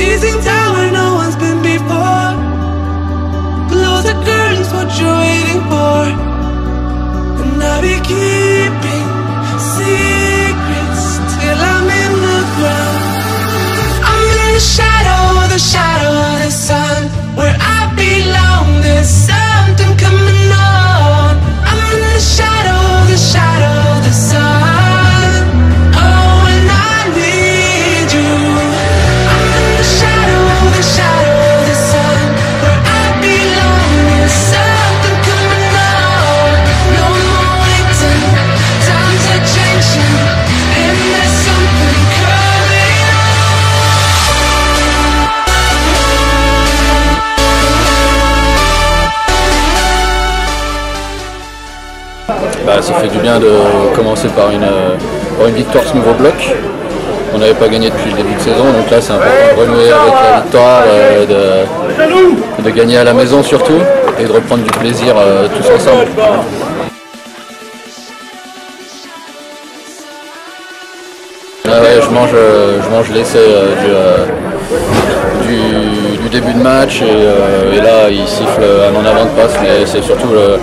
seizing time. Bah, ça fait du bien de commencer par une, euh, par une victoire ce nouveau bloc. On n'avait pas gagné depuis le début de saison, donc là c'est important de renouer avec la victoire, euh, de, de gagner à la maison surtout, et de reprendre du plaisir euh, tous ensemble. Ah ouais, je mange, euh, je mange l'essai du, du- début de match et, et là il siffle un en avant de passe mais c'est surtout le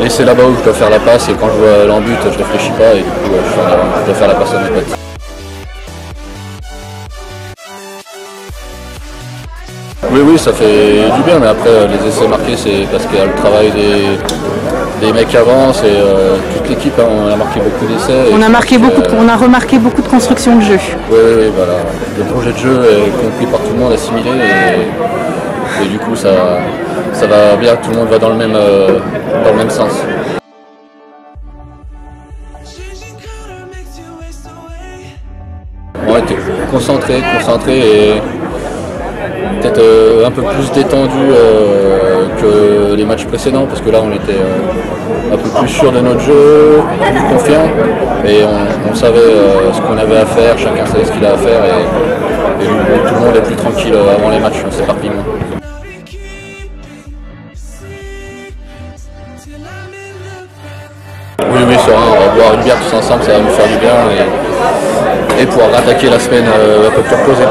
l'essai là-bas où je dois faire la passe et quand je vois l'embut je réfléchis pas et du coup je, dois faire la passe à mes potes. Oui oui ça fait du bien mais après les essais marqués c'est parce qu'il y a le travail des, des mecs avant, c'est euh, toute l'équipe hein, on a marqué beaucoup d'essais. et On a marqué beaucoup, euh, on a remarqué beaucoup de construction de jeu. oui, oui, oui, voilà. Le projet de jeu est compris par tout le monde, assimilé, et, et du coup, ça, va bien, tout le monde va dans le même, euh, sens. On était concentré, concentré et peut-être euh, un peu plus détendu euh, que les matchs précédents, parce que là, on était un peu plus sûr de notre jeu, plus confiant, et on, savait ce qu'on avait à faire, chacun savait ce qu'il a à faire, et, tout le monde est plus tranquille avant les matchs, on s'éparpille Oui, oui, ça hein, on va boire une bière tous ensemble, ça va nous faire du bien et, pouvoir attaquer la semaine euh, à peu plus reposée.